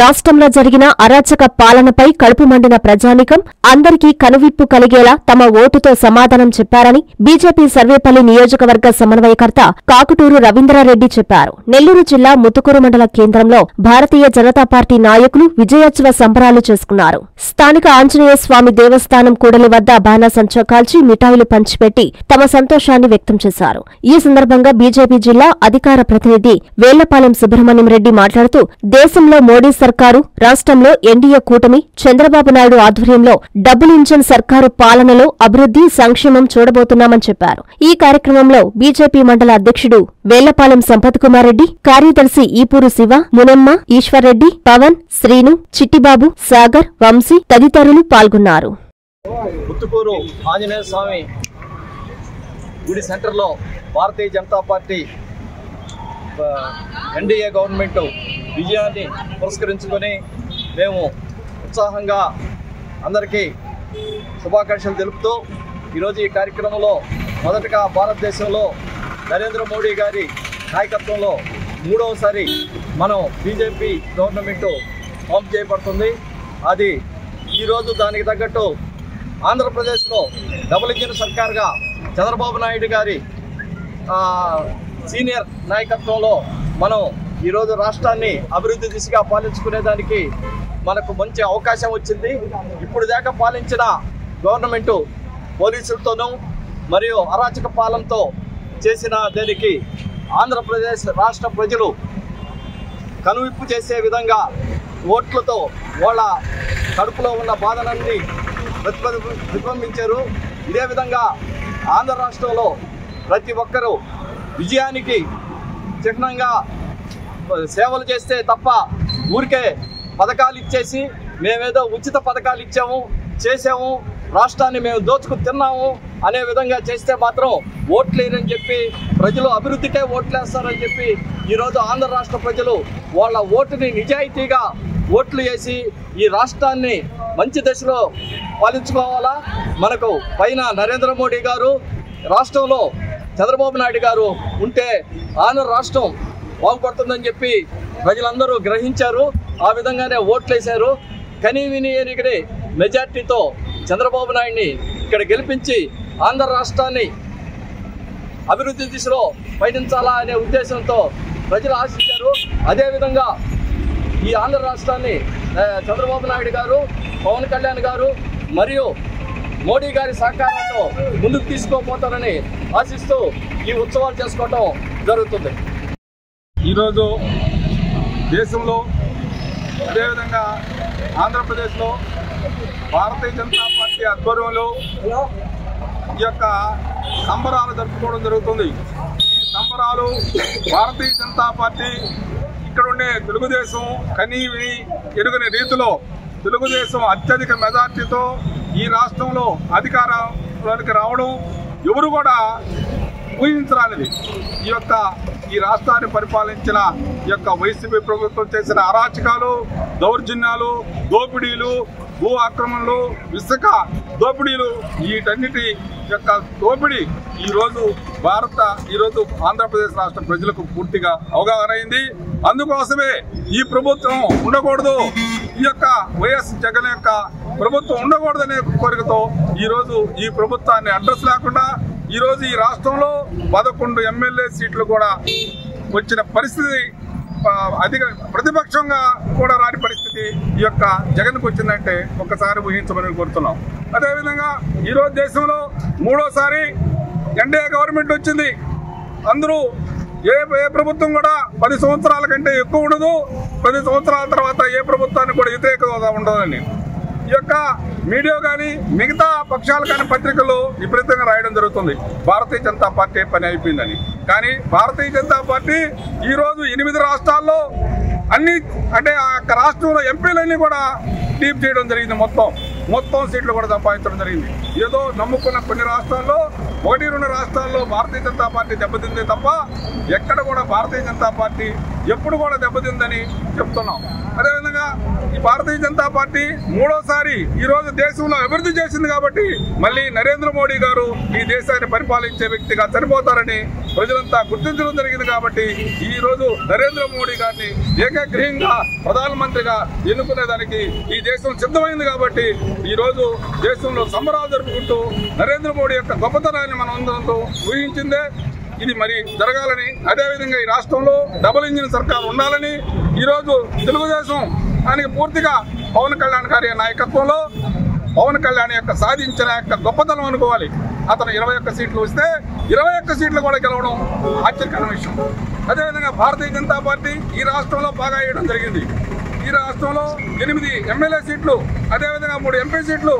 రాష్ట్రంలో జరిగిన అరాచక పాలనపై కడుపు మండిన ప్రజానికం అందరికీ కనువిప్పు కలిగేలా తమ ఓటుతో సమాధానం చెప్పారని బీజేపీ సర్వేపల్లి నియోజకవర్గ సమన్వయకర్త కాకుటూరు రవీంద్రారెడ్డి చెప్పారు. నెల్లూరు జిల్లా ముతుకూరు మండల కేంద్రంలో భారతీయ జనతా పార్టీ నాయకులు విజయోత్సవ సంబరాలు చేసుకున్నారు. స్థానిక ఆంజనేయ స్వామి దేవస్థానం కూడలి వద్ద బాణాసంచా కాల్చి మిఠాయిలు పంచిపెట్టి తమ సంతోషాన్ని వ్యక్తం చేశారు. ఈ సందర్భంగా బీజేపీ జిల్లా అధికార ప్రతినిధి వేళ్ళపాలెం సుబ్రహ్మణ్యం రెడ్డి మాట్లాడుతూ దేశంలో మోడీ సర్కారు రాష్ట్రంలో ఎన్డీఏ కూటమి చంద్రబాబు నాయుడు ఆధ్వర్యంలో డబుల్ ఇంజన్ సర్కారు పాలనలో అభివృద్ధి సంక్షేమం చూడబోతున్నామని చెప్పారు. ఈ కార్యక్రమంలో బీజేపీ మండల అధ్యక్షుడు వేళ్ళపాలెం సంపత్ కుమార్ రెడ్డి కార్యదర్శి ఈపూరు శివ మునెమ్మ ఈశ్వర్రెడ్డి పవన్ శ్రీను చిట్టిబాబు సాగర్ వంశీ తదితరులు పాల్గొన్నారు. ముత్తుకూరు ఆంజనేయ స్వామి గుడి సెంటర్లో Bharatiya Janata party NDA government విజయాన్ని పురస్కరించుకొని మేము ఉత్సాహంగా అందరికీ శుభాకాంక్షలు తెలుపుతూ ఈరోజు ఈ కార్యక్రమంలో మొదటగా భారతదేశంలో నరేంద్ర మోడీ గారి నాయకత్వంలో మూడవసారి మనం బీజేపీ గవర్నమెంట్ పంప్ చేయబడుతుంది. అది ఈరోజు దానికి తగ్గట్టు ఆంధ్రప్రదేశ్లో డబుల్ ఇంజిన్ సర్కార్గా చంద్రబాబు నాయుడు గారి సీనియర్ నాయకత్వంలో మనం ఈరోజు రాష్ట్రాన్ని అభివృద్ధి దిశగా పాలించుకునేదానికి మనకు మంచి అవకాశం వచ్చింది. ఇప్పుడు దాకా పాలించిన గవర్నమెంటు పోలీసులతోనూ మరియు అరాచక పాలనతో చేసిన దానికి ఆంధ్రప్రదేశ్ రాష్ట్ర ప్రజలు కనువిప్పు చేసే విధంగా ఓట్లతో వాళ్ళ కడుపులో ఉన్న బాధలన్నీ ప్రతిబింబించారు. ఇదే విధంగా ఆంధ్ర రాష్ట్రంలో ప్రతి ఒక్కరూ విజయానికి చిహ్నంగా సేవలు చేస్తే తప్ప ఊరికే పథకాలు ఇచ్చేసి మేమేదో ఉచిత పథకాలు ఇచ్చాము చేసాము రాష్ట్రాన్ని మేము దోచుకు తిన్నాము అనే విధంగా చేస్తే మాత్రం ఓట్లేరని చెప్పి ప్రజలు అభివృద్ధికే ఓట్లేస్తారని చెప్పి ఈరోజు ఆంధ్ర రాష్ట్ర ప్రజలు వాళ్ళ ఓటుని నిజాయితీగా ఓట్లు వేసి ఈ రాష్ట్రాన్ని మంచి దశలో పాలించుకోవాలా? మనకు పైన నరేంద్ర మోడీ గారు రాష్ట్రంలో చంద్రబాబు నాయుడు గారు ఉంటే ఆంధ్ర రాష్ట్రం బాగుపడుతుందని చెప్పి ప్రజలందరూ గ్రహించారు. ఆ విధంగానే ఓట్లేశారు. కనీ విని ఎరిగిడి మెజార్టీతో చంద్రబాబు నాయుడిని ఇక్కడ గెలిపించి ఆంధ్ర రాష్ట్రాన్ని అభివృద్ధి దిశలో పయనించాలా అనే ఉద్దేశంతో ప్రజలు ఆశించారు. అదేవిధంగా ఈ ఆంధ్ర రాష్ట్రాన్ని చంద్రబాబు నాయుడు గారు పవన్ కళ్యాణ్ గారు మరియు మోడీ గారి సహకారంతో ముందుకు తీసుకోపోతారని ఆశిస్తూ ఈ ఉత్సవాలు చేసుకోవటం జరుగుతుంది. ఈరోజు దేశంలో అదేవిధంగా ఆంధ్రప్రదేశ్లో భారతీయ జనతా పార్టీ ఆధ్వర్యంలో ఈ యొక్క సంబరాలు జరుపుకోవడం జరుగుతుంది. ఈ సంబరాలు భారతీయ జనతా పార్టీ ఇక్కడ ఉండే తెలుగుదేశం కనీ విని ఎరుగని రీతిలో తెలుగుదేశం అత్యధిక మెజార్టీతో ఈ రాష్ట్రంలో అధికారంలోనికి రావడం ఎవరు కూడా ఊహించరానిది. ఈ యొక్క ఈ రాష్ట్రాన్ని పరిపాలించిన యొక్క వైసీపీ ప్రభుత్వం చేసిన అరాచకాలు దౌర్జన్యాలు దోపిడీలు భూ ఆక్రమణలు ఇసుక దోపిడీలు వీటన్నిటి యొక్క దోపిడీ ఈ రోజు భారత ఈరోజు ఆంధ్రప్రదేశ్ రాష్ట్ర ప్రజలకు పూర్తిగా అవగాహన అయింది. అందుకోసమే ఈ ప్రభుత్వం ఉండకూడదు. ఈ యొక్క వైఎస్ జగన్ యొక్క ప్రభుత్వం ఉండకూడదనే కోరికతో ఈరోజు ఈ ప్రభుత్వాన్ని అడ్రస్ లేకుండా ఈరోజు ఈ రాష్ట్రంలో పదకొండు ఎమ్మెల్యే సీట్లు కూడా వచ్చిన పరిస్థితి అధిక ప్రతిపక్షంగా కూడా రాని పరిస్థితి ఈ యొక్క జగన్కు వచ్చిందంటే ఒక్కసారి ఊహించమని కోరుతున్నాం. అదేవిధంగా ఈరోజు దేశంలో మూడోసారి ఎన్డీఏ గవర్నమెంట్ వచ్చింది. అందరూ ఏ ఏ ప్రభుత్వం కూడా పది సంవత్సరాల కంటే ఎక్కువ ఉండదు. పది సంవత్సరాల తర్వాత ఏ ప్రభుత్వానికి కూడా వ్యతిరేకత ఉండదని. ఈ యొక్క మీడియా కానీ మిగతా పక్షాలు కానీ పత్రికలు విపరీతంగా రాయడం జరుగుతుంది. భారతీయ జనతా పార్టీ పని అయిపోయిందని. కానీ భారతీయ జనతా పార్టీ ఈరోజు ఎనిమిది రాష్ట్రాల్లో అన్ని అంటే ఆ యొక్క రాష్ట్రంలో ఎంపీలన్నీ కూడా డీప్ చేయడం జరిగింది మొత్తం. మొత్తం సీట్లు కూడా సంపాదించడం జరిగింది. ఏదో నమ్ముకున్న కొన్ని రాష్ట్రాల్లో ఒకటి రెండు రాష్ట్రాల్లో భారతీయ జనతా పార్టీ దెబ్బతింది తప్ప ఎక్కడ కూడా భారతీయ జనతా పార్టీ ఎప్పుడు కూడా దెబ్బతిందని చెప్తున్నాం. అదే భారతీయ జనతా పార్టీ మూడోసారి ఈ రోజు దేశంలో అభివృద్ధి చేసింది కాబట్టి మళ్ళీ నరేంద్ర మోడీ గారు ఈ దేశాన్ని పరిపాలించే వ్యక్తిగా చనిపోతారని ప్రజలంతా గుర్తించడం జరిగింది కాబట్టి ఈ రోజు నరేంద్ర మోడీ గారిని ఏకగ్రీయంగా ప్రధానమంత్రిగా ఎన్నుకునేదానికి ఈ దేశం సిద్ధమైంది కాబట్టి ఈ రోజు దేశంలో సంబరాలు జరుపుకుంటూ నరేంద్ర మోడీ యొక్క గొప్పతనాన్ని మనం అందరంతో ఊహించిందే. ఇది మరి జరగాలని అదేవిధంగా ఈ రాష్ట్రంలో డబుల్ ఇంజిన్ సర్కార్ ఉండాలని ఈరోజు తెలుగుదేశం దానికి పూర్తిగా పవన్ కళ్యాణ్ గారి నాయకత్వంలో పవన్ కళ్యాణ్ యొక్క సాధించిన యొక్క గొప్పతనం అనుకోవాలి. అతను ఇరవై ఒక్క సీట్లు వస్తే ఇరవై ఒక్క సీట్లు కూడా గెలవడం ఆశ్చర్యకరమైన విషయం. అదేవిధంగా భారతీయ జనతా పార్టీ ఈ రాష్ట్రంలో బాగా వేయడం జరిగింది. ఈ రాష్ట్రంలో ఎనిమిది ఎమ్మెల్యే సీట్లు అదేవిధంగా మూడు ఎంపీ సీట్లు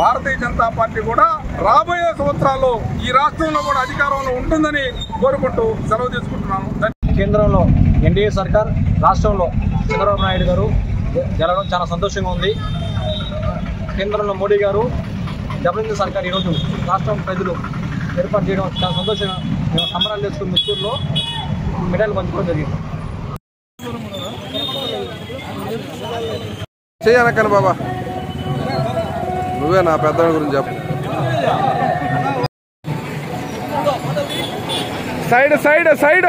భారతీయ జనతా పార్టీ కూడా రాబోయే సంవత్సరాల్లో ఈ రాష్ట్రంలో కూడా అధికారంలో ఉంటుందని కోరుకుంటూ సెలవు తీసుకుంటున్నాను. కేంద్రంలో ఎన్డీఏ సర్కార్ రాష్ట్రంలో చంద్రబాబు నాయుడు గారు జరగడం గెలవడం చాలా సంతోషంగా ఉంది. కేంద్రంలో మోడీ గారు డబ్ల్యూఎన్ సర్కార్ ఈరోజు రాష్ట్రం ప్రజలు ఏర్పాటు చేయడం చాలా సంతోషంగా మేము సంబరాలు చేసుకుని ముత్తూరులో మెడల్ పంచుకోవడం జరిగింది. చెయ్యనక్కను బాబా. నువ్వే నా పెద్దవాడి గురించి చెప్పు. Side side side.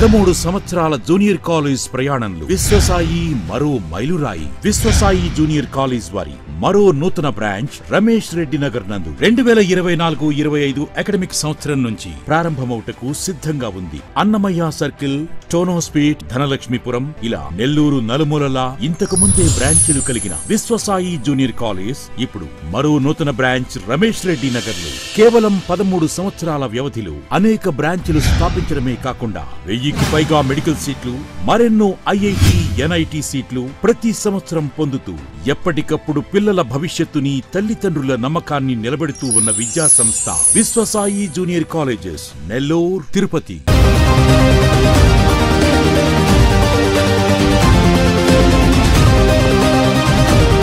పదమూడు సంవత్సరాల జూనియర్ కాలేజ్ ప్రయాణంలో విశ్వసాయి మరో మైలురాయి. విశ్వసాయి జూనియర్ కాలేజ్ వారి మరో నూతన బ్రాంచ్ రమేష్ రెడ్డి నగర్ నందు రెండు వేల ఇరవై నాలుగు ఇరవై ఐదు అకాడమిక్ సంవత్సరం నుంచి ప్రారంభమవుటకు సిద్ధంగా ఉంది. అన్నమయ్య సర్కిల్ టోనోస్పీట్ ధనలక్ష్మీపురం ఇలా నెల్లూరు నలుమూలలా ఇంతకు ముందే బ్రాంచీలు కలిగిన విశ్వసాయి జూనియర్ కాలేజ్ ఇప్పుడు మరో నూతన బ్రాంచ్ రమేష్ రెడ్డి నగర్లో కేవలం పదమూడు సంవత్సరాల వ్యవధిలో అనేక బ్రాంచ్లు స్థాపించడమే కాకుండా వెయ్యి వెయ్యికి పైగా మెడికల్ సీట్లు మరెన్నో ఐఐటి ఎన్ఐటి సీట్లు ప్రతి సంవత్సరం పొందుతూ ఎప్పటికప్పుడు పిల్లల భవిష్యత్తుని తల్లిదండ్రుల నమ్మకాన్ని నిలబెడుతూ ఉన్న విద్యా సంస్థ విశ్వసాయి జూనియర్ కాలేజెస్ నెల్లూరు తిరుపతి.